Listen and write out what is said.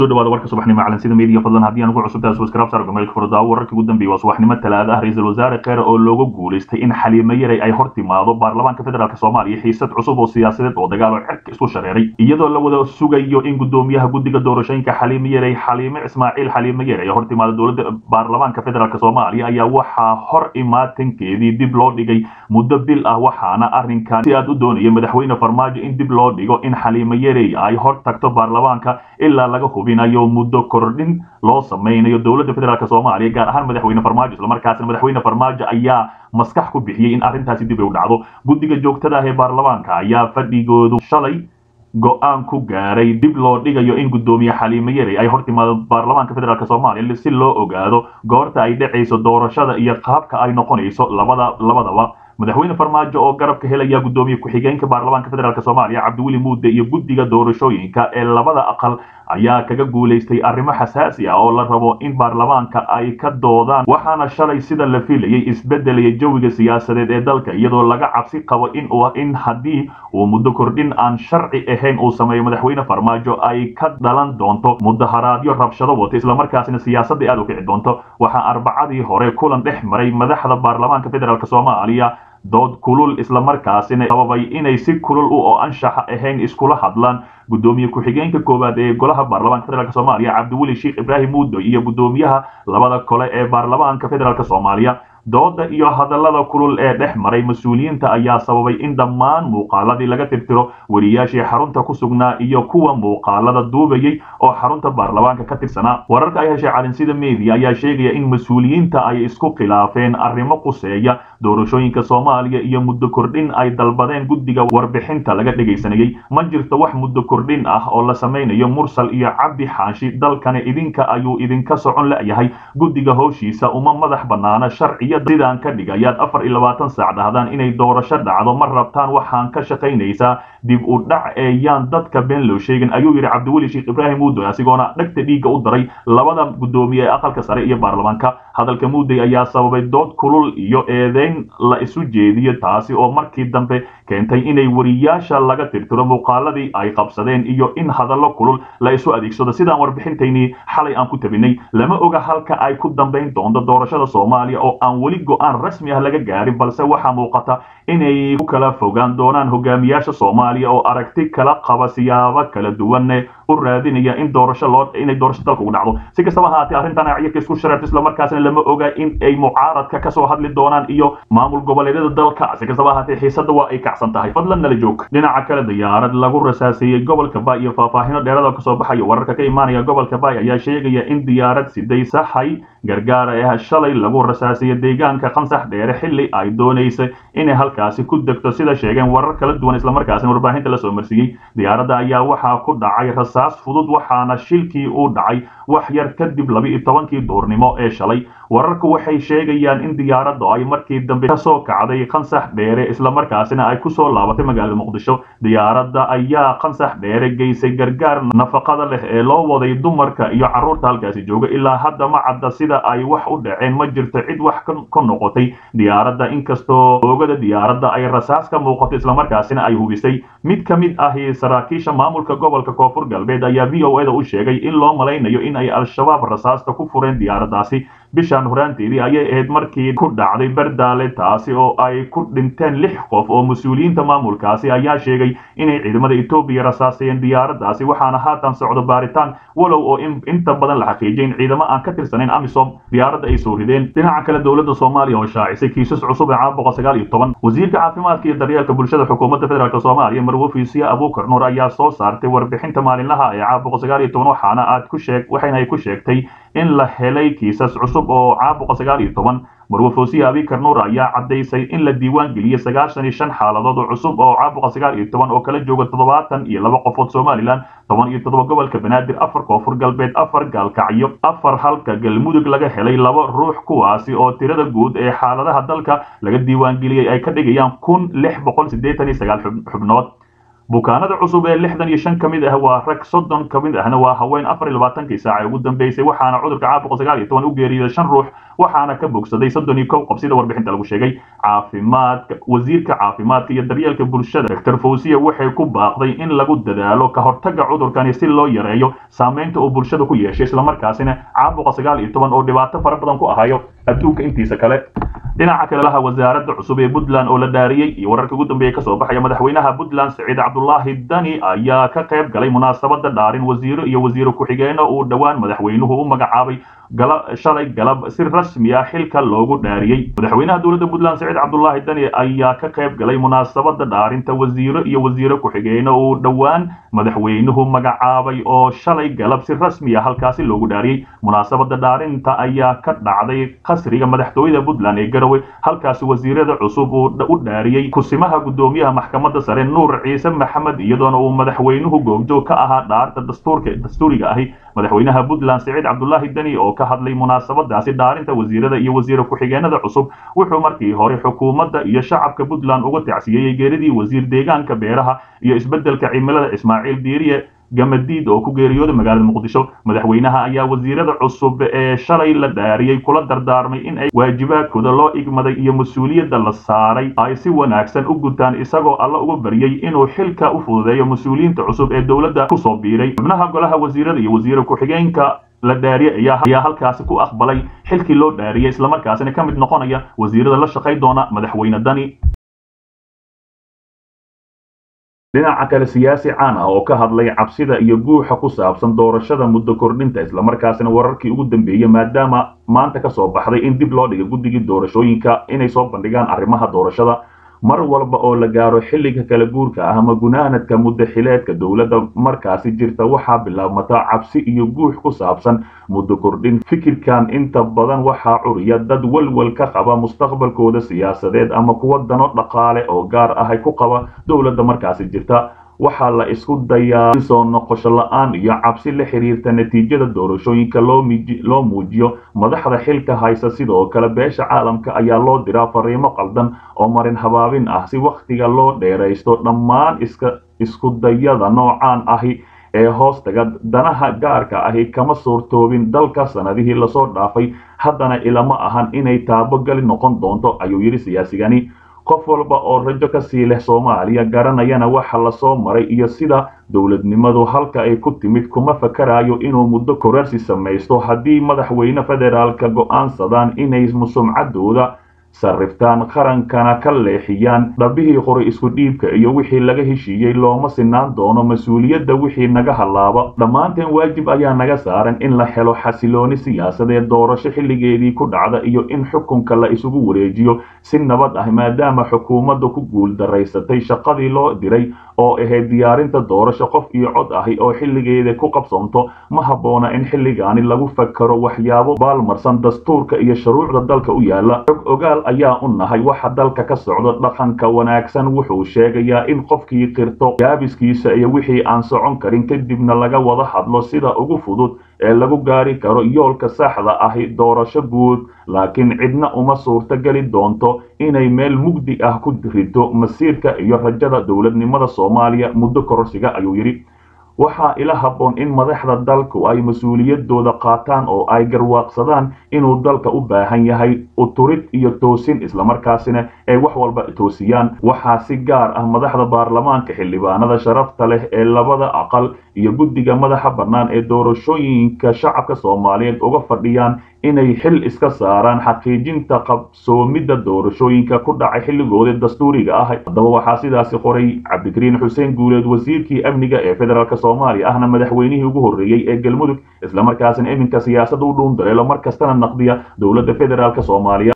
soo dhawaada warka subaxnimo calansida media fadlan. Haddii aan ugu cusubtahay subscribe gmailka furdaawo wararkii ugu dambeeyay waa subaxnimo talaada ah ra'iisul wasaare kheere oo looga guulaystay in xaliimo yaray ay hor timaado baarlamaanka federaalk soomaaliya. Xiisad cusub oo siyaasadeed oo dagaal oo cirka isku shareeray. Iyadoo la wada sugayo in gudoomiyaha guddiga doorashooyinka xaliimo yaray xaliime ismaaciil xaliimo yaray ay hor timaado dowladda baarlamaanka federaalk soomaaliya ayaa waxaa hor imaatankeedii dib loo dhigay. Muddo bil ah waxaana arrinkan si aad u doonaya madaxweyne farmaajo in dib loo dhigo in xaliimo yaray ay hor tagto baarlamaanka ilaa laga hubinayo muddo kordhin loo samaynayo dowladda federaalk soomaaliya gaar ahaan madaxweyne farmaajo islamarkaasna madaxweyne farmaajo ayaa maskax ku bixiyey in arrintaasi dib u dhacdo. Guddiga joogtada ah ee baarlamaanka ayaa fadhigoodu shalay go'aan ku gaaray dib loo dhigayo in guddoomiye xaliimo yaray ay hor timaado baarlamaanka federaalk soomaaliya si loo ogaado goorta ay dhacayso doorashada iyo qaabka ay noqonayso labada labadaba. Madaxweyne farmaajo oo garabka helaya guddoomiye ku-xigeenka baarlamaanka federaalk soomaaliya cabdiweli muude iyo guddiga doorashooyinka ee labada aqal ayaa kaga guulaystay arrimo xasaasi ah oo la rabo in baarlamaanka ay ka doodaan waxaana shalay sida la filayay isbedelaya jawiga siyaasadeed ee dalka iyadoo laga cabsi qabo in in haddii uu muddo kordhin aan sharci ahayn uu sameeyo madaxweyne farmaajo ay ka dhalan doonto mudaharaadyo rabshado wata islamarkaasina siyaasadda aad u kici doonto. Waxaa arbacadii hore kulan dhex maray madaxda baarlamaanka federaalk soomaaliya dood kulul islamarkaasina sababay inay si kulul u oo anshaxa ahayn iskula hadlaan. Guddoomiye ku-xigeenka koowaad ee golaha baarlamaanka federaalk soomaaliya cabdiweli sheekh ibraahim muudo iyo guddoomiyaha labada kole ee baarlamaanka federaalk soomaaliya dooda iyo hadallada kulul ee dhex maray mas'uuliyiinta ayaa sababay in dhammaan muuqaaladii laga tirtiro wariyaashii xarunta ku sugnaa iyo kuwa muuqaalada duubayay oo xarunta baarlamaanka ka tirsanaa. Wararka ay heshay calinsida media ayaa sheegaya in mas'uuliyiinta ay isku khilaafeen arrimo quseeya doorashooyinka soomaaliya iyo muddo kordhin ay dalbadeen guddiga warbixinta laga dhegaysanayay. Ma jirto wax muddo kordhin ah oo la samaynayo mursal iyo cabdi xaashi dalkani idinka ayuu idinka socon la'yahay. Guddiga howshiisa uma madax bannaana sharciya sidaan ka dhigayaad afar iyo labaatan saac dhahdaan inay doorasho dhacdo. Ma rabtaan waxaan ka shaqaynaysaa dib u dhac eeyaan dadka been loo sheegin. Ayuu yidhi cabdiweli sheekh ibraahim muudoy asigoona dhegta dhiigga u daray labada guddoomiye ee aqalka sare iyo baarlamaanka. Hadalka muuday ayaa sababay dood kulul iyo eedeyn la isu jeediyo taasi oo markii dambe keentay inay wariyaasha laga tirtiro muuqaaladii ay qabsadeen iyo in hadallo kulul la isu adeegsado. Sidaan warbixintaynii xalay aan ku tabinay lama oga halka ay ku dambayn doonto doorashada soomaaliya oo aan weli go'aan rasmi ah laga gaarin balse waxaa muuqata inay ku kala fogaan doonaan hogaamiyaasha soomaaliya oo aragti kala qaba siyaabo kala duwanne u raadinaya in doorasho loo inay doorasho dalka ugu dhacdo. Si kastaba haatee arrintan aciyarka isku shareerto islamarkaasna lama oga in ay mucaaradka ka soo hadli doonaan iyo maamul goboleedyada dalka. Si kastaba haatee xiisadda waa ay kacsan tahay. Fadlan nala joog. Dhinaca kale diyaarad lagu rasaaseeyey gobolka baay iyo faahfaahino dheerada ka soo baxaya wararka ka imaanaya gobolka baay ayaa sheegaya in diyaarad siday saxay gargaara ee shalay lagu rasaaseeyey deegaanka qansax dheere xilli ay doonaysay inay halkaasi ku degto sida sheegeen warar kala duwan islamarkaasina warbaahinta la soo marsiiyey. Diyaaradda ayaa waxaa ku dhacay rasaas fudud waxaana shilkii uu dhacay wax yar kadib laba iyo tobankii duurnimo ee shalay. Wararku waxay sheegayaan in diyaaraddu ay markii dambe ka soo kacday qansax dheere islamarkaasina ay ku soo laabatay magaalada muqdisho. Diyaaradda ayaa qansax dheere geysay gargaar nafaqada leh ee loo waday dumarka iyo carruurta halkaasi jooga. Ilaa hadda ma cadda sida ay wax u dhaceen ma jirto cid wax ka noqotay diyaaradda. Inkastoo oogada diyaaradda ay rasaas ka muuqato islamarkaasina ay hubisay. Mid ka mid ahi saraakiisha maamulka gobolka koonfur galbeed ayaa v o eda u sheegay in loo malaynayo in ay al-shabaab rasaasta ku fureen diyaaraddaasi bishaan horaanteedii ayay ahayd markii ku dhacday bardaale taasi oo ay ku dhinteen lix qof oo mas'uuliyiinta maamulkaasi ayaa sheegay inay ciidamada etoobiya rasaasayeen diyaaraddaasi waxaana haatan socdo baaritaan walow oo inta badan la xaqiijiyay in ciidamo aan ka tirsanayn amisom diyaaradda ay soo rideen. Dhinaca kale dowladda soomaaliya oo shaacisay kiisas cusub ee boqol sagaal iyo toban. Wasiirka caafimaadka iyo daryeelka bulshada xukuumadda federaalk soomaaliya marwo fiisiya abuukar nuur ayaa soo saartay warbixinta maalinlaha ee caan boqol sagaal iyo toban. Waxaana aad ku sheeg waxayna ay ku sheegtay in la helay kiisas cusub oo caan boqol sagaal iyo toban. Marwo foosiya abikar nuur ayaa caddaysay in la diiwaan geliyey sagaashan iyo shan xaaladood oo cusub oo caan boqol sagaal iyo toban oo kala jooga toddobaatan iyo laba qofood somalilan. Toban iyo toddoba gobolka banaadir afar koonfur galbeed afar gaalkacyo afar halka galmudug laga helay laba ruux kuwaasi oo tirada guud ee xaaladaha dalka laga diiwaan geliyey ay ka dhigayaan kun lix boqol siddeetan iyo sagaal xubnood bukaanada cusub ee lixdan iyo shan ka mid ah waa rag soddon ka mid ahna waa haween afar iyo labaatankii saaca ugu dambeysay waxaana cudurka caabuqa sagaal iyo toban u geeriyooday shan ruux waxaana ka bogsaday soddon iyo kow qof sida warbixinta lagu sheegay. Caafimaadka wasiirka caafimaadka iyo daryeelka bulshada doctor fawsiya waxay ku baaqday in lagu dadaalo ka hortagga cudurkani si loo yareeyo saameynta uu bulshada ku yeeshay islamarkaasina caabuqa sagaal iyo toban oo dhibaato fara badan ku ahayo adduunka intiisa kale dhinaca kale laha wasaaradda cusub ee puntland oo la dhaariyey iyo wararka ugu dambeeya ka soo baxaya madaxweynaha puntland saciid cabdulaahi dani ayaa ka qayb galay munaasabada dhaarin wasiiro iyo wasiiro ku-xigeenno uu dhowaan madaxweynuhu u magacaabay shalay galab si rasmi ah xilka loogu dhaariyey madaxweynaha dowladda puntland saciid cabdulaahi dani ayaa ka qayb galay munaasabada dhaarinta wasiiro iyo wasiiro ku-xigeenno uu dhowaan madaxweynuhu magacaabay oo shalay galab si rasmi ah halkaasi loogu dhaariyey munaasabada dhaarinta ayaa ka dhacday qasriga madaxtooyada puntland ee garowe halkaasi wasiirada cusub uu u dhaariyey kusimaha guddoomiyaha maxkamadda sare nuur ciise maxamed iyadoona uu madaxweynuhu goobjoog ka ahaa dhaarta dastuurka dastuuriga ahi. Madaxweynaha puntland saciid cabdulaahi deni oo ka hadlay munaasabadaasi dhaarinta wasiirada iyo wasiire ku-xigeenada cusub wuxuu markii hore xukuumadda iyo shacabka puntland uga tacsiyeeyey geeridii wasiir deegaanka beeraha iyo isbeddelka cimilada ismaaciil diiriye gamadiid oo ku geeriyooday magaalada muqdisho. Madaxweynaha ayaa wasiirada cusub ee shalay la dhaariyey kula dardaarmay in ay waajibaadkooda loo igmaday iyo mas'uuliyadda la saaray ay si wanaagsan u gutaan isagoo alla uga baryey inuu xilka u fududeeyo mas'uuliyiinta cusub ee dowladda ku soo biiray. Xubnaha golaha wasiirada iyo wasiire ku-xigeenka la dhaariyey ayaa halkaasi ku aqbalay xilkii loo dhaariyey islamarkaasina ka mid noqonaya wasiirada la shaqay doona madaxweyne dani dhinaca kale siyaasi caan ah oo ka hadlay cabsida iyo guuxa ku saabsan doorashada muddo kordhinta islamarkaasina wararkii ugu dambeeyey maadaama maanta ka soo baxday in dib loo dhigay guddigii doorashooyinka inay soo bandhigaan arrimaha doorashada mar walba oo la gaaro xilliga kala guurka ah ama gunaanadka muddo xileedka dowladda markaasi jirta waxaa bilaabmata cabsi iyo guux ku saabsan muddo kordhin fikirkan. Inta badan waxaa curiya dad walwal ka qaba mustaqbalkooda siyaasadeed ama kuwa dano dhaqaale oo gaar ah ay ku qaba dowladda markaasi jirta waxaa la isku dayaa in soo noqosho la'aan iyo cabsi la xiriirta natiijada doorashooyinka loo muujiyo. Madaxda xilka haysa sidoo kale beesha caalamka ayaa loo diraa fariimo qaldan oo marin habaabin ah si wakhtiga loo dheeraysto. Dhammaan iska iskudayada noocaan ahi ee hoostaga danaha gaarka ahi kama suurtoobin. Dalka sanadihii la soo dhaafay haddana ilama ahan inay taabogali noqon doonto ayuu yidhi siyaasigani qof walba oo rajo ka sii leh soomaaliya garanayana waxa la soo maray iyo sida dowladnimadu halka ay ku timid kuma fakarayo inuu muddo korarsi samaysto. Haddii madaxweyne federaalka go'aansadaan inay sumcaddooda sarriftaan qarankana ka leexiyaan dhabihii qori isku dhiibka iyo wixii laga heshiiyey looma sinaan doono mas'uuliyadda wixii naga hallaaba dhammaanteen waajib ayaa naga saaran in la helo xasilooni siyaasadeed doorasho xilligeedii ku dhacda iyo in xukunka la isugu wareejiyo si nabad ah maadaama xukuumadda ku guul daraysatay shaqadii loo diray oo ahayd diyaarinta doorasho qof iyo cod ahi oo xilligeeda ku qabsoonto ma habboona in xilligaani lagu fakaro waxyaabo baalmarsan dastuurka iyo shuruucda dalka u yaalla xog ogaal ayaa u nahay waxa dalka ka socdo dhaqanka wanaagsan. Wuxuu sheegayaa in qofkii qirto gaabiskiisa iyo wixii aan socon karin kadibna laga wada hadlo sida ugu fudud ee lagu gaari karo yoolka saxda ahi doorasho guud. Laakiin cidna uma suurtogeli doonto inay meel mugdi ah ku rido masiirka iyo rajada dowladnimada soomaaliya. Muddo kororsiga ayuu yidhi waxaa ila habboon in madaxda dalku ay mas'uuliyadooda qaataan oo ay garwaaqsadaan inuu dalka u baahan yahay uturid iyo toosin islamarkaasina ay wax walba toosiyaan. Waxaa si gaar ah madaxda baarlamaanka xildhibaanada sharafta leh ee labada aqal iyo guddiga madaxa bannaan ee doorashooyinka shacabka soomaaliyeed uga fadhiyaan inay xil iska saaraan xaqiijinta qabsoomidda doorashooyinka ku dhacay xilligooda dastuuriga ah haddaba waxaa sidaasi qoray cabdikariin xuseen guuleed wasiirkii amniga ee federaalk soomaaliya ahna madaxweynihii ugu horreeyey ee galmudug islamarkaasina iminka siyaasadda u dhuun dareelo mar kastana naqdiya dowladda federaalk soomaaliya